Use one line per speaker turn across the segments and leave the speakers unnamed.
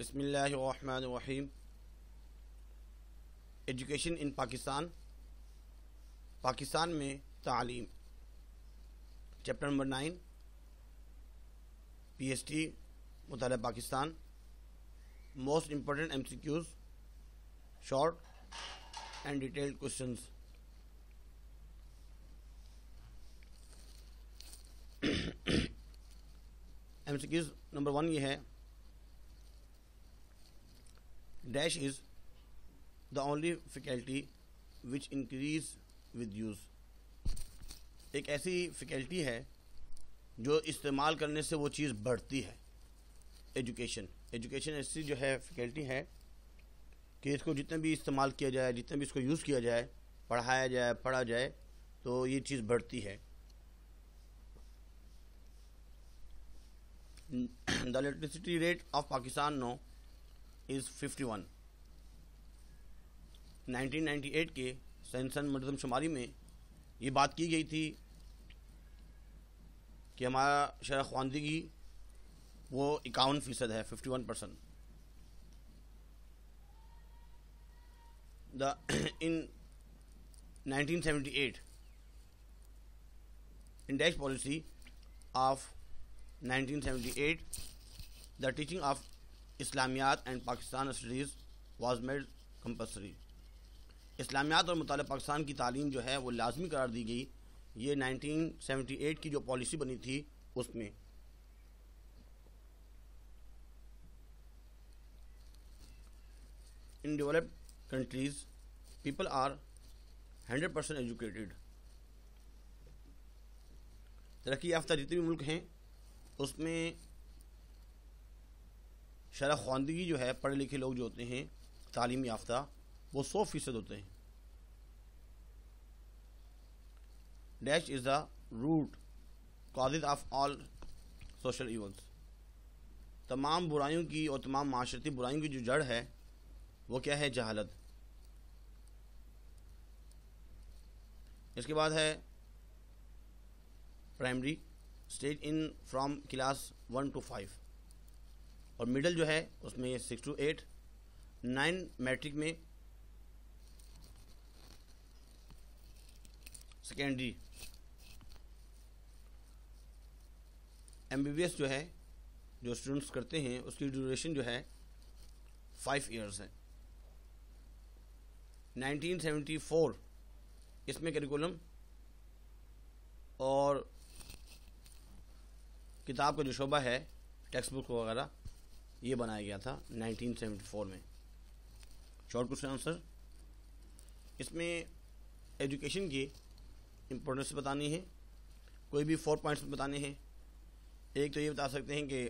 बसमीम education in Pakistan Pakistan में तालीम। Chapter number nine P S T मुताल Pakistan. Most important M C Qs short and detailed question M C Qs number one ये है। Dash is the only faculty which increase with use एक ऐसी faculty है जो इस्तेमाल करने से वो चीज़ बढ़ती है। एजुकेशन एजुकेशन ऐसी जो है फैकल्टी है कि इसको जितने भी इस्तेमाल किया जाए, जितने भी इसको यूज़ किया जाए, पढ़ाया जाए, पढ़ा जाए तो ये चीज़ बढ़ती है। The electricity rate of Pakistan now is 51 1998 के सेंसन मरदमशुमारी में ये बात की गई थी कि हमारा शरह खानदगी वो इक्यावन फ़ीसद है 51 percent the in 1978 index policy of 1978 the teaching of Islamiyat and Pakistan studies was made compulsory. Islamiyat और मुताल पाकिस्तान की तालीम जो है वो लाजमी करार दी गई। ये 1978 की जो पॉलिसी बनी थी, उसमें। In developed countries, people are 100 percent educated. तरक्की याफ्ता जितने भी मुल्क हैं, उसमें शरा खानदगी जो है पढ़े लिखे लोग जो होते हैं, तालीम याफ्ता, वो सौ फ़ीसद होते हैं। Dash is the root cause of all social events तमाम बुराइयों की और तमाम माशरती बुराइयों की जो जड़ है, वो क्या है? जहालत। इसके बाद है primary stage in from class one to five और मिडल जो है, उसमें six to eight nine matric में सेकेंडरी एमबीबीएस जो है, जो स्टूडेंट्स करते हैं, उसकी ड्यूरेशन जो है फाइव इयर्स है। 1974 इसमें करिकुलम और किताब का जो शोबा है टेक्स्ट बुक वगैरह ये बनाया गया था 1974 में। Short question answer. इसमें एजुकेशन की इम्पोर्टेंस बतानी है, कोई भी फोर पॉइंट्स बताने हैं। एक तो ये बता सकते हैं कि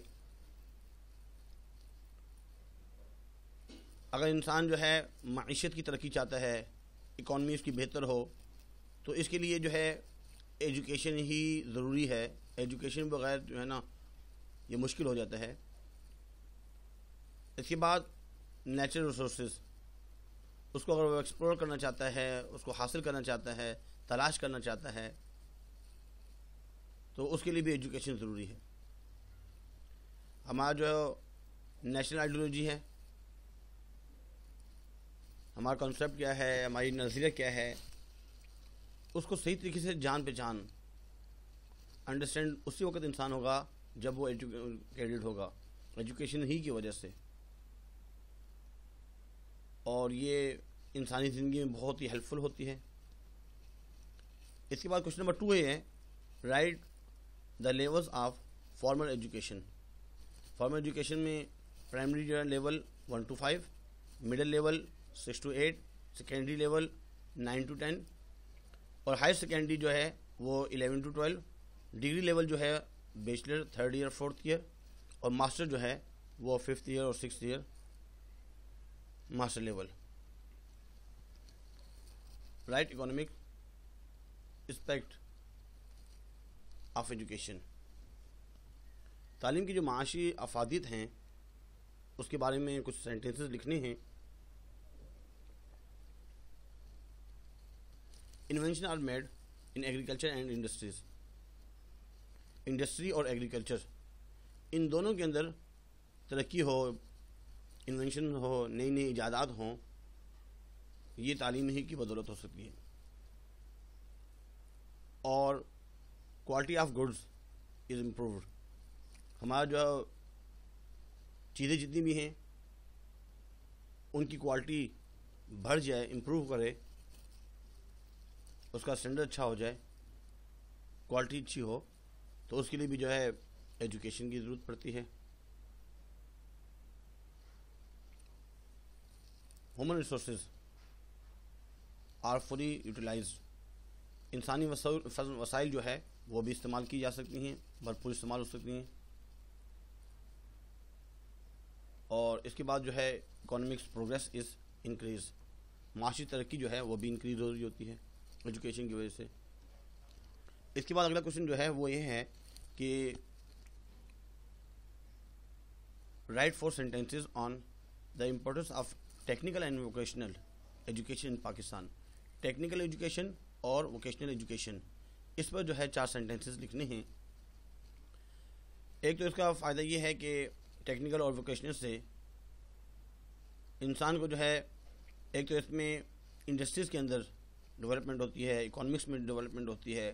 अगर इंसान जो है मीशत की तरक्की चाहता है इकॉनमी उसकी बेहतर हो तो इसके लिए जो है एजुकेशन ही ज़रूरी है। एजुकेशन बगैर जो है ना, ये मुश्किल हो जाता है। इसके बाद नेचुरल रिसोर्स उसको अगर वो एक्सप्लोर करना चाहता है, उसको हासिल करना चाहता है, तलाश करना चाहता है तो उसके लिए भी एजुकेशन ज़रूरी है। हमारा जो नेशनल आइडियोलॉजी है। हमारा कॉन्सेप्ट क्या है, हमारी नज़रिया क्या है, उसको सही तरीके से जान पहचान अंडरस्टैंड उसी वक्त इंसान होगा जब वो एजुकेटेड होगा। एजुकेशन ही की वजह से। और ये इंसानी ज़िंदगी में बहुत ही हेल्पफुल होती है। इसके बाद क्वेश्चन नंबर टू ये है right the levels of formal education formal education में प्राइमरी जो level one to five middle level six to eight secondary level nine to ten और हायर सेकेंडरी जो है वो eleven to twelve degree level जो है bachelor third year fourth year और master जो है वो फिफ्थ ईयर और six year master level right economic respect of education तालीम की जो माशी अफादियत हैं, उसके बारे में कुछ सेंटेंसेस लिखने हैं। Invention are made in agriculture and industries industry और एग्रीकल्चर इन दोनों के अंदर तरक्की हो इन्वेंशन हो, नई नई ईजादात हों, ये तालीम ही की बदौलत हो सकती है। और quality of goods is improved हमारा जो चीज़ें जितनी भी हैं, उनकी क्वालिटी बढ़ जाए इम्प्रूव करे, उसका स्टैंडर्ड अच्छा हो जाए क्वालिटी अच्छी हो तो उसके लिए भी जो है एजुकेशन की ज़रूरत पड़ती है। Human resources are fully utilise इंसानी वसाइल जो है, वो भी इस्तेमाल की जा सकती हैं, भरपूर इस्तेमाल हो सकती हैं। और इसके बाद जो है इकोनॉमिक्स प्रोग्रेस इज़ इंक्रीज माशी तरक्की जो है, वो भी इंक्रीज हो रही होती है एजुकेशन की वजह से। इसके बाद अगला क्वेश्चन जो है, वो ये है कि write four sentences on the importance of technical and vocational education in Pakistan technical education और वोकेशनल एजुकेशन इस पर जो है चार सेंटेंसेस लिखने हैं। एक तो इसका फ़ायदा ये है कि टेक्निकल और वोकेशनल से इंसान को जो है, एक तो इसमें इंडस्ट्रीज़ के अंदर डेवलपमेंट होती है इकोनॉमिक्स में डेवलपमेंट होती है,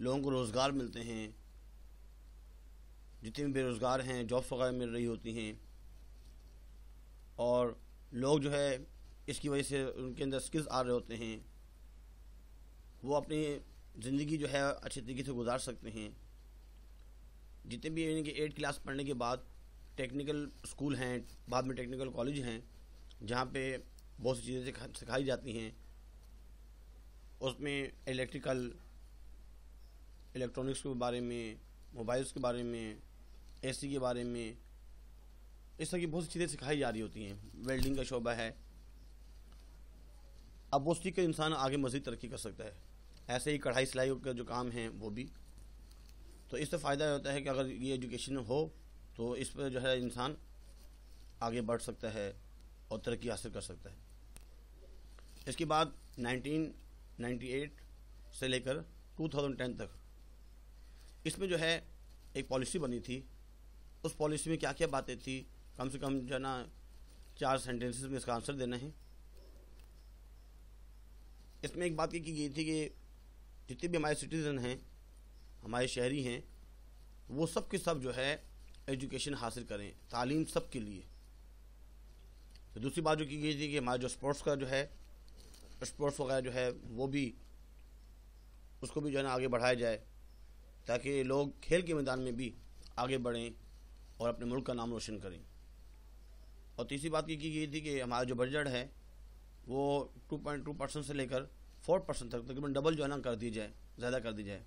लोगों को रोज़गार मिलते हैं, जितने भी बेरोज़गार हैं जॉब्स वगैरह मिल रही होती हैं, और लोग जो है, इसकी वजह से उनके अंदर स्किल्स आ रहे होते हैं। वो अपनी ज़िंदगी जो है, अच्छे तरीके से गुजार सकते हैं। जितने भी यानी कि एट क्लास पढ़ने के बाद टेक्निकल स्कूल हैं, बाद में टेक्निकल कॉलेज हैं, जहाँ पे बहुत सी चीज़ें सिखाई जाती हैं। उसमें इलेक्ट्रिकल इलेक्ट्रॉनिक्स के बारे में मोबाइल्स के बारे में एसी के बारे में इस तरह की बहुत सी चीज़ें सिखाई जा रही होती हैं। वेल्डिंग का शोबा है। अब वो सीख कर इंसान आगे मज़ीद तरक्की कर सकता है। ऐसे ही कढ़ाई सिलाई का जो काम है, वो भी। तो इससे फ़ायदा होता है कि अगर ये एजुकेशन हो तो इस पर जो है इंसान आगे बढ़ सकता है और तरक्की हासिल कर सकता है। इसके बाद 1998 से लेकर 2010 तक इसमें जो है एक पॉलिसी बनी थी। उस पॉलिसी में क्या क्या बातें थी? कम से कम जो है ना, चार सेंटेंसेस में इसका आंसर देना है। इसमें एक बात की गई थी कि जितने भी हमारे सिटीज़न हैं, हमारे शहरी हैं, वो सब के सब जो है एजुकेशन हासिल करें, तालीम सब के लिए। तो दूसरी बात जो की गई थी कि हमारा जो स्पोर्ट्स का जो है स्पोर्ट्स वगैरह जो है, वो भी, उसको भी जो है ना आगे बढ़ाया जाए, ताकि लोग खेल के मैदान में भी आगे बढ़ें और अपने मुल्क का नाम रोशन करें। और तीसरी बात की गई थी कि हमारा जो बजट है, वो टू पॉइंट टू परसेंट से लेकर फोर परसेंट तक तकरीबन डबल जो है ना, कर दी जाए, ज़्यादा कर दी जाए।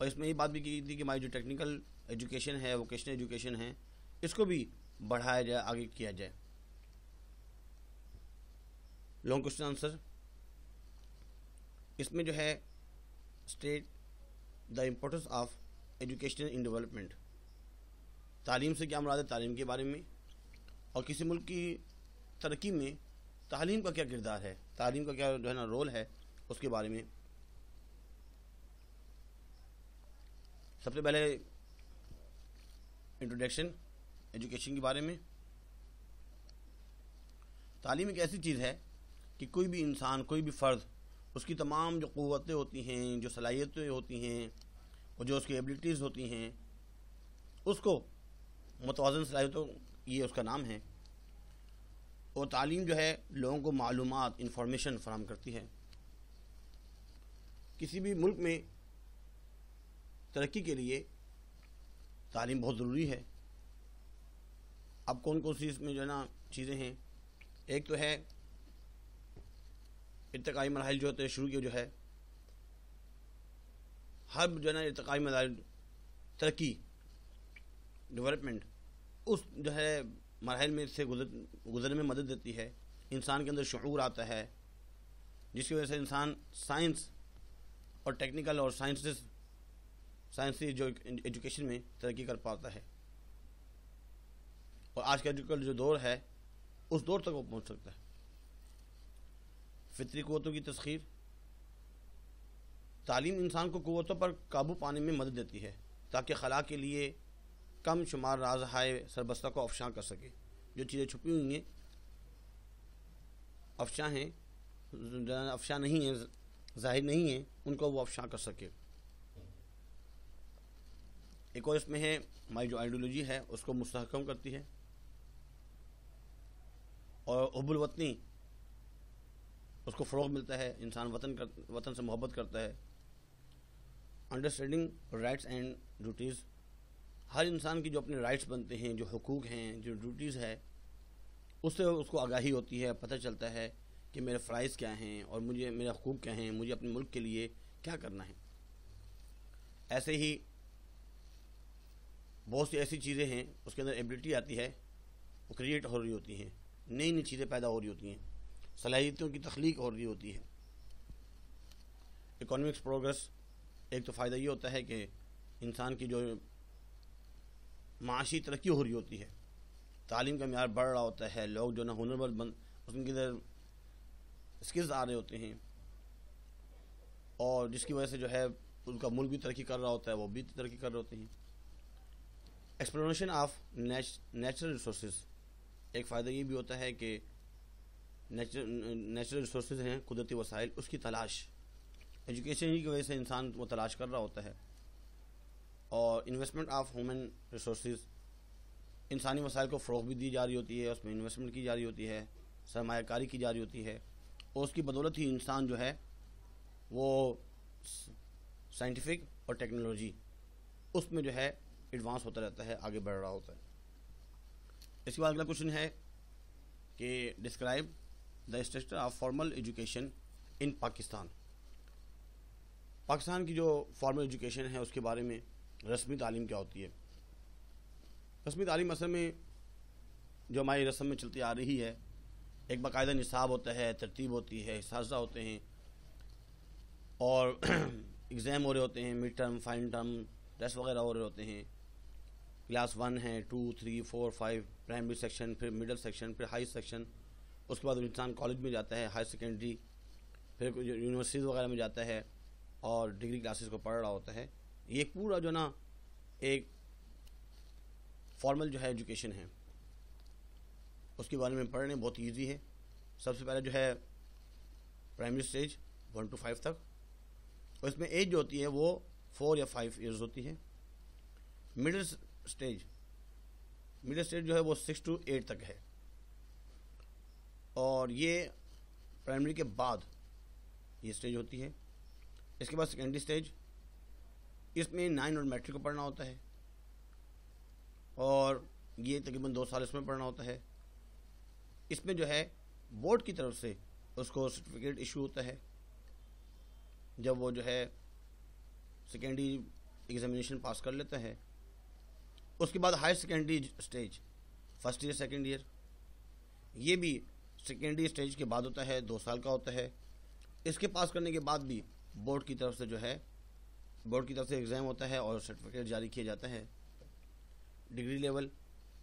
और इसमें ये बात भी की गई थी कि हमारी जो टेक्निकल एजुकेशन है वोकेशनल एजुकेशन है, इसको भी बढ़ाया जाए, आगे किया जाए। लॉन्ग क्वेश्चन आंसर इसमें जो है state the importance of education in development तालीम से क्या मुराद है? तालीम के बारे में। और किसी मुल्क की तरक्की में तालीम का क्या किरदार है? तालीम का क्या जो है ना रोल है उसके बारे में? सबसे पहले इंट्रोडक्शन एजुकेशन के बारे में। तालीम एक ऐसी चीज़ है कि कोई भी इंसान, कोई भी फ़र्द, उसकी तमाम जो क़वतें होती हैं, जो सलाहियतें होती हैं, और जो उसकी एबिलिटीज़ होती हैं, उसको मतवाजन सलाहियतों ये उसका नाम है। और तालीम जो है, लोगों को मालूम इंफॉर्मेशन फराम करती है। किसी भी मुल्क में तरक्की के लिए तालीम बहुत ज़रूरी है। अब कौन कौन सी इसमें जो है ना चीज़ें हैं? एक तो है इतकाई मराहल जो होते हैं, शुरू किए जो है, हर जो है ना इतकाई मराहल तरक्की डेवलपमेंट उस जो है, मरहल में से गुजर, गुजरने में मदद देती है। इंसान के अंदर शूर आता है, जिसकी वजह से इंसान साइंस और टेक्निकल और साइंसेस, साइंसी जो एजुकेशन में तरक्की कर पाता है। और आज का एजुकल जो दौर है, उस दौर तक वो पहुँच सकता है। फितरी क़वतों की तस्खीर, तालीम इंसान को क़वतों पर काबू पाने में मदद देती है, ताकि खला के लिए कम शुमार राज हाय सरबस्ता को अफशा कर सके। जो चीज़ें छुपी हुई हैं, अफशा हैं, अफशा नहीं है, ज़ाहिर नहीं है, उनको वो अफशा कर सके। एक और इसमें है हमारी जो आइडियोलॉजी है, उसको मुस्तकम करती है। और हबुलवतनी उसको फ़रोग मिलता है, इंसान वतन कर, वतन से मोहब्बत करता है। अंडरस्टैंडिंग राइट्स एंड ड्यूटीज़ हर इंसान की जो अपने राइट्स बनते हैं, जो हकूक़ हैं, जो ड्यूटीज़ है, उससे उसको आगाही होती है, पता चलता है कि मेरे फ़्राइज़ क्या हैं और मुझे, मेरे हकूक़ क्या हैं, मुझे अपने मुल्क के लिए क्या करना है। ऐसे ही बहुत सी ऐसी चीज़ें हैं, उसके अंदर एबिलिटी आती है, वो क्रिएट हो रही होती हैं नई नई चीज़ें पैदा हो रही होती हैं, सलाहियतों की तख्लीक हो रही होती है। इकोनॉमिक्स प्रोग्रेस एक तो फ़ायदा ये होता है कि इंसान की जो माशी तरक्की हो रही होती है। तालीम का मैार बढ़ रहा होता है, लोग जो ना हुनरमंद बन उनके अंदर स्किल्स आ रहे होते हैं। और जिसकी वजह से जो है, उनका मुल्क भी तरक्की कर रहा होता है, वो भी तरक्की कर रहे होते हैं। एक्सप्लोनेशन ऑफ़ नेचुरल रिसोर्स एक फ़ायदा ये भी होता है कि नेचुरल रिसोर्स हैं, कुदरती वसाइल, उसकी तलाश। एजुकेशन ही की वजह से इंसान वो तलाश कर रहा होता है। और इन्वेस्टमेंट ऑफ़ ह्यूमन रिसोर्स इंसानी वसाइल को फ़रोग भी दी जा रही होती है, उसमें इन्वेस्टमेंट की जा रही होती है सरमाकारी की जा रही होती है, और उसकी बदौलत ही इंसान जो है, वो साइंटिफिक और टेक्नोलॉजी उसमें जो है एडवांस होता रहता है, आगे बढ़ रहा होता है। इसके बाद अगला क्वेश्चन है कि describe the structure of formal education in Pakistan Pakistan की जो फॉर्मल एजुकेशन है, उसके बारे में रस्मी तालीम क्या होती है? रस्मी तालीम असल में जो हमारी रस्म में चलती आ रही है, एक बाकायदा निसाब होता है, तरतीब होती है, साजा होते हैं और एग्ज़ाम हो रहे होते हैं mid term final term test वगैरह हो रहे होते हैं। क्लास वन है two three four five primary section फिर मिडिल सेक्शन फिर हाई सेक्शन उसके बाद इंसान कॉलेज में जाता है हाई सेकेंडरी फिर यूनिवर्सिटीज़ वगैरह में जाता है और डिग्री क्लासेस को पढ़ रहा होता है। ये पूरा जो ना, एक फॉर्मल जो है एजुकेशन है। उसके बारे में पढ़ने बहुत ईजी है। सबसे पहले जो है primary stage one to five तक। और इसमें एज जो होती है, वो फोर या फाइव ईयर्स होती है। मिडिल स्टेज मिडिल स्टेज जो है, वो सिक्स टू एट तक है। और ये प्राइमरी के बाद ये स्टेज होती है। इसके बाद सेकेंडरी स्टेज इसमें नाइन और मैट्रिक को पढ़ना होता है। और ये तकरीबन दो साल इसमें पढ़ना होता है। इसमें जो है बोर्ड की तरफ़ से उसको सर्टिफिकेट इशू होता है। जब वो जो है सेकेंडरी एग्जामिनेशन पास कर लेता है। उसके बाद higher secondary stage first year second year ये भी सेकेंडरी स्टेज के बाद होता है, दो साल का होता है। इसके पास करने के बाद भी बोर्ड की तरफ़ से जो है बोर्ड की तरफ़ से एग्ज़ाम होता है और सर्टिफिकेट जारी किया जाता है। Degree level.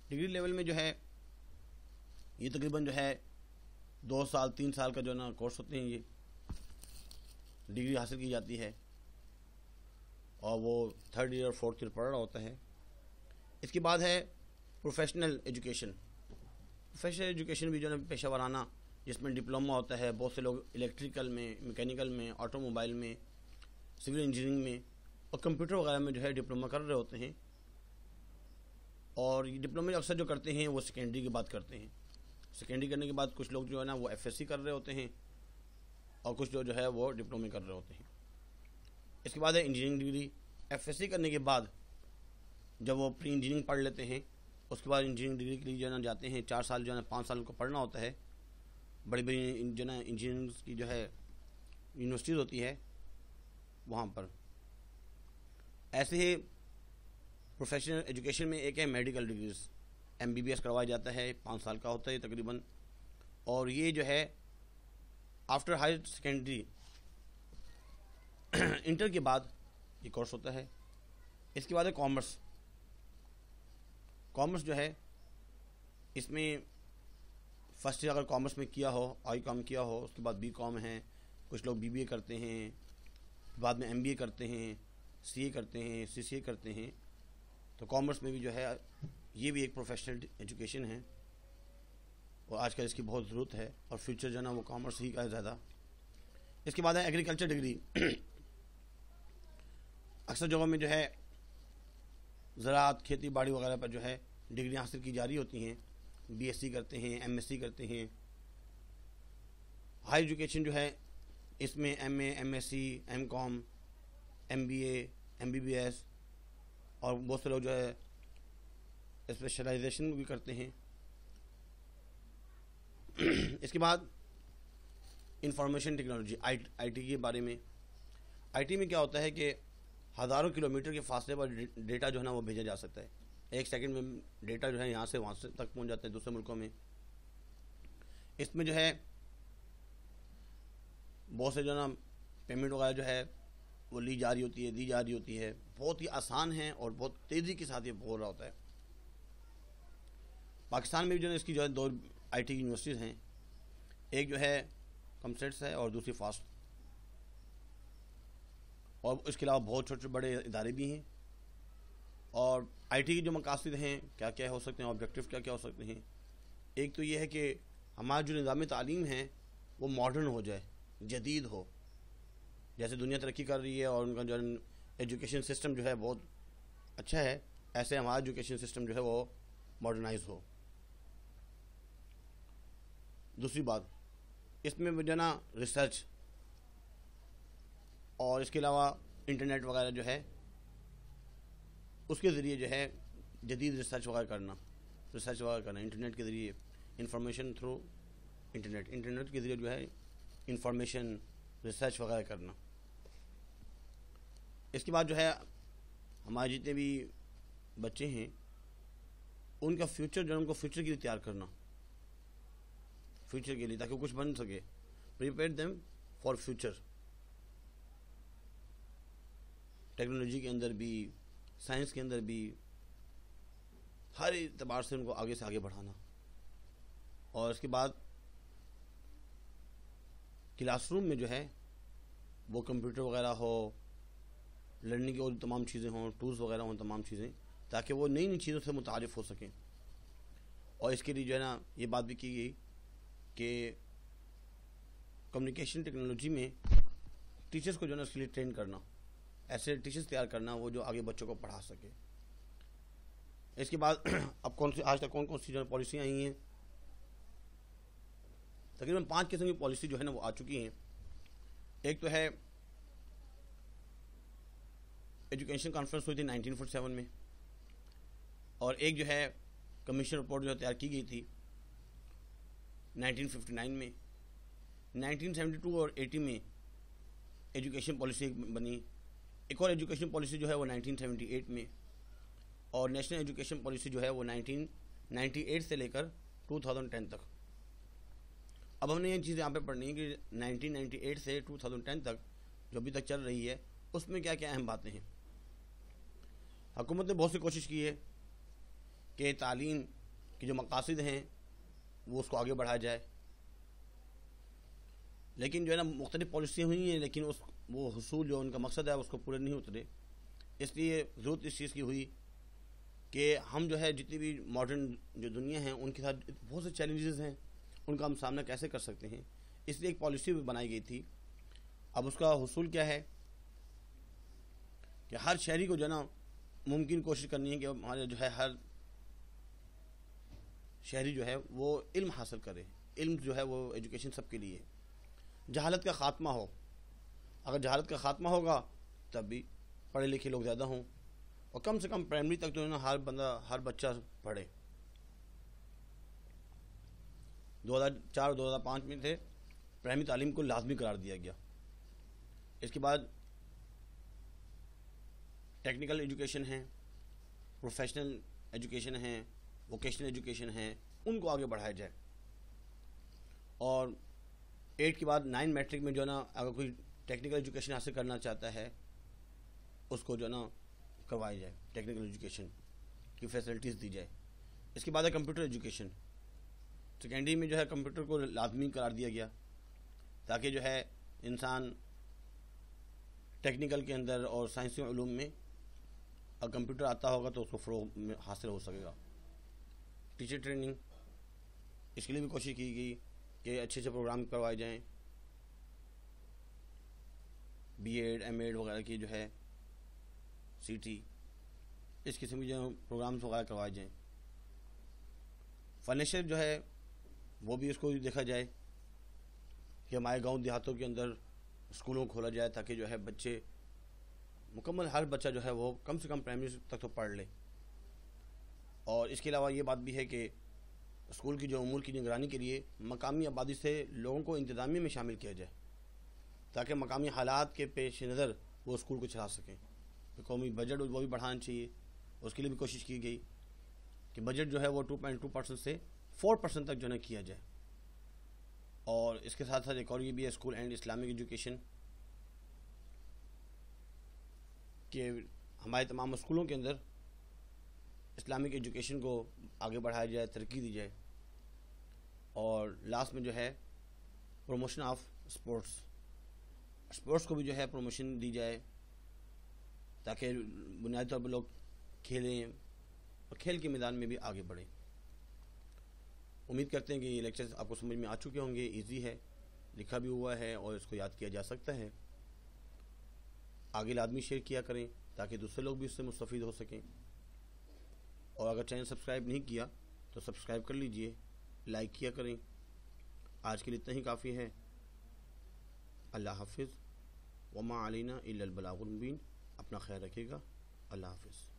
डिग्री लेवल में जो है, ये तकरीबन जो है, दो साल, तीन साल का जो ना कोर्स होते हैं ये। डिग्री हासिल की जाती है। और वो थर्ड ईयर, फोर्थ ईयर पढ़ रहा होता है। इसके बाद है प्रोफेशनल एजुकेशन। प्रोफेशनल एजुकेशन भी जो है पेशा वराना जिसमें डिप्लोमा होता है, बहुत से लोग इलेक्ट्रिकल में, मैकेनिकल में, ऑटोमोबाइल में, सिविल इंजीनियरिंग में और कंप्यूटर वगैरह में जो है डिप्लोमा कर रहे होते हैं। और ये डिप्लोमा अक्सर जो करते हैं, वो सेकेंडरी की बात करते हैं। सेकेंडरी करने के बाद कुछ लोग जो है ना, वो एफएससी कर रहे होते हैं और कुछ लोग जो है, वो डिप्लोमे कर रहे होते हैं। इसके बाद है इंजीनियरिंग डिग्री एफएससी करने के बाद जब वो प्री इंजीनियरिंग पढ़ लेते हैं, उसके बाद इंजीनियरिंग डिग्री के लिए जो है ना जाते हैं। चार साल जो है ना, पाँच साल को पढ़ना होता है। बड़ी बड़ी जो है ना इंजीनियरिंग की जो है यूनिवर्सिटीज़ होती है, वहाँ पर। ऐसे ही प्रोफेशनल एजुकेशन में एक है medical degrees M B B S करवाया जाता है, पाँच साल का होता है तकरीबन. और ये जो है आफ्टर हायर सेकेंडरी इंटर के बाद ये कोर्स होता है. इसके बाद है कॉमर्स कॉमर्स जो है, इसमें फ़र्स्ट ईयर अगर कॉमर्स में किया हो आई कॉम किया हो, उसके बाद बी कॉम है, कुछ लोग बी ए करते हैं, बाद में एम बी ए करते हैं सी ए करते हैं सी सी ए करते हैं। तो कॉमर्स में भी जो है ये भी एक प्रोफेशनल एजुकेशन है। और आजकल इसकी बहुत ज़रूरत है और फ्यूचर जो है ना वो कॉमर्स ही का है ज़्यादा। इसके बाद है एग्रीकल्चर डिग्री अक्सर जगहों में जो है ज़रात खेती बाड़ी वगैरह पर जो है डिग्री हासिल की जा रही होती हैं। बीएससी करते हैं एमएससी करते हैं। हाई एजुकेशन जो है इसमें MA, MSc, MCom, MBA, S और बहुत से लोग जो है स्पेशलाइजेशन भी करते हैं। इसके बाद इंफॉर्मेशन टेक्नोलॉजी आई आईटी के बारे में। आईटी में क्या होता है कि हज़ारों किलोमीटर के फासले पर डेटा जो है ना वो भेजा जा सकता है। एक सेकंड में डेटा जो है यहाँ से वहाँ से तक पहुँच जाता है दूसरे मुल्कों में। इसमें जो है बहुत से जो है ना पेमेंट वगैरह जो है वो ली जा रही होती है, दी जा रही होती है। बहुत ही आसान है और बहुत तेज़ी के साथ ये हो रहा होता है। पाकिस्तान में भी जो है इसकी जो है दो आईटी यूनिवर्सिटीज़ हैं। एक जो है कमसेट्स है और दूसरी फास्ट और इसके अलावा बहुत छोटे छोटे बड़े इदारे भी हैं। और आईटी के जो मकासद हैं क्या क्या हो सकते हैं ऑब्जेक्टिव क्या क्या हो सकते हैं। एक तो ये है कि हमारा जो निज़ाम तालीम है, वो मॉडर्न हो जाए, जदीद हो। जैसे दुनिया तरक्की कर रही है और उनका जो एजुकेशन सिस्टम जो है बहुत अच्छा है, ऐसे हमारा एजुकेशन सिस्टम जो है वो मॉडर्नाइज हो। दूसरी बात, इसमें जो ना रिसर्च और इसके अलावा इंटरनेट वगैरह जो है, उसके ज़रिए जो है जदीद रिसर्च वगैरह करना रिसर्च वगैरह करना इंटरनेट के ज़रिए इंफॉर्मेशन थ्रू इंटरनेट इंटरनेट के ज़रिए जो है इंफॉर्मेशन रिसर्च वगैरह करना। इसके बाद जो है, हमारे जितने भी बच्चे हैं, उनका फ्यूचर जो है, उनको फ्यूचर के लिए तैयार करना। फ्यूचर के लिए, ताकि कुछ बन सके। Prepare them for future technology के अंदर भी साइंस के अंदर भी, हर एतबार से उनको आगे से आगे बढ़ाना। और इसके बाद क्लासरूम में जो है, वो कंप्यूटर वगैरह हो लर्निंग की और तमाम चीज़ें हों, टूल्स वगैरह हों, तमाम चीज़ें, ताकि वो नई नई चीज़ों से मुतारफ़ हो सकें। और इसके लिए जो है ना, ये बात भी की गई कि कम्युनिकेशन टेक्नोलॉजी में टीचर्स को जो है ना, उसके लिए ट्रेन करना, ऐसे टीचर्स तैयार करना, वो जो आगे बच्चों को पढ़ा सके। इसके बाद अब कौन सी, आज तक कौन कौन सी जो पॉलिसियाँ आई हैं? तकरीबन पाँच किस्म की पॉलिसी जो है ना, वो आ चुकी हैं। एक तो है एजुकेशन कॉन्फ्रेंस हुई थी 1947 में। और एक जो है, कमीशन रिपोर्ट जो तैयार की गई थी 1959 में। 1972 और 80 में एजुकेशन पॉलिसी बनी। एक और एजुकेशन पॉलिसी जो है वो 1978 में। और नेशनल एजुकेशन पॉलिसी जो है वो 1998 से लेकर 2010 तक। अब हमने ये चीज़ यहाँ पे पढ़नी है कि 1998 से 2010 तक जो अभी तक चल रही है, उसमें क्या क्या अहम बातें हैं? हुकूमत ने बहुत सी कोशिश की है कि तालीम के जो मकासद हैं, वो उसको आगे बढ़ाया जाए। लेकिन जो है ना, मुख्तलिफ़ पॉलिसियाँ हुई हैं, लेकिन उस, वो हसूल जो उनका मकसद है, उसको पूरे नहीं उतरे। इसलिए ज़रूरत इस चीज़ की हुई कि हम जो है, जितनी भी मॉडर्न जो दुनिया है, उनके साथ बहुत से चैलेंजेस हैं, उनका हम सामना कैसे कर सकते हैं? इसलिए एक पॉलिसी भी बनाई गई थी। अब उसका हसूल क्या है? कि हर शहरी को जो है ना मुमकिन कोशिश करनी है कि हमारे जो है, हर शहरी जो है, वो इल्म हासिल करे। इल्म जो है, वो एजुकेशन सबके लिए जहालत का ख़ात्मा हो। अगर जहालत का ख़ात्मा होगा, तब भी पढ़े लिखे लोग ज़्यादा हों। और कम से कम प्राइमरी तक जो है ना, हर बंदा, हर बच्चा पढ़े। 2004 2005 में थे प्राइमरी तालीम को लाजमी करार दिया गया। इसके बाद टेक्निकल एजुकेशन है प्रोफेशनल एजुकेशन है वोकेशनल एजुकेशन है, उनको आगे बढ़ाया जाए। और एट के बाद नाइन मैट्रिक में जो है ना, अगर कोई टेक्निकल एजुकेशन हासिल करना चाहता है, उसको जो है ना करवाया जाए टेक्निकल एजुकेशन की फैसिलिटीज़ दी जाए। इसके बाद है कंप्यूटर एजुकेशन सेकेंडरी में जो है कंप्यूटर को लाजमी करार दिया गया, ताकि जो है इंसान टेक्निकल के अंदर और साइंसी में अगर कंप्यूटर आता होगा तो उसको फ़रोग में हासिल हो सकेगा। टीचर ट्रेनिंग इसके लिए भी कोशिश की गई कि अच्छे अच्छे प्रोग्राम करवाए जाएँ। बी एड एम एड वगैरह की जो है सी टी इस किस्म के जो प्रोग्राम्स वगैरह करवाए जाएँ। फाइनेंशियल जो है, वो भी उसको देखा जाए कि हमारे गाँव देहातों के अंदर स्कूलों खोला जाए ताकि जो है बच्चे मुकम्मल हर बच्चा जो है वो कम से कम प्राइमरी तक तो पढ़ ले। और इसके अलावा ये बात भी है कि स्कूल की जो अमूर की निगरानी के लिए मकामी आबादी से लोगों को इंतज़ामिया में शामिल किया जाए, ताकि मकामी हालात के पेश नज़र वो स्कूल को चला सकें। तो कौमी बजट वो भी बढ़ाना चाहिए। उसके लिए भी कोशिश की गई कि बजट जो है वो टू पॉइंट टू परसेंट से फोर परसेंट तक जो है किया जाए। और इसके साथ साथ एक और ये भी है, स्कूल एंड इस्लामिक एजुकेशन कि हमारे तमाम स्कूलों के अंदर इस्लामिक एजुकेशन को आगे बढ़ाया जाए, तरक्की दी जाए। और लास्ट में जो है प्रमोशन ऑफ़ स्पोर्ट्स स्पोर्ट्स को भी जो है प्रमोशन दी जाए, ताकि बुनियादी तौर पर लोग खेलें और खेल के मैदान में भी आगे बढ़ें। उम्मीद करते हैं कि ये लेक्चर्स आपको समझ में आ चुके होंगे इजी है, लिखा भी हुआ है और इसको याद किया जा सकता है। आगे आदमी शेयर किया करें, ताकि दूसरे लोग भी उससे मुस्तफ़ हो सकें। और अगर चैनल सब्सक्राइब नहीं किया तो सब्सक्राइब कर लीजिए, लाइक किया करें। आज के लिए इतना ही काफ़ी है। अल्लाह हाफिज़। वमा अलीना इलाबलाबीन अपना ख्याल रखिएगा। अल्लाह हाफिज़।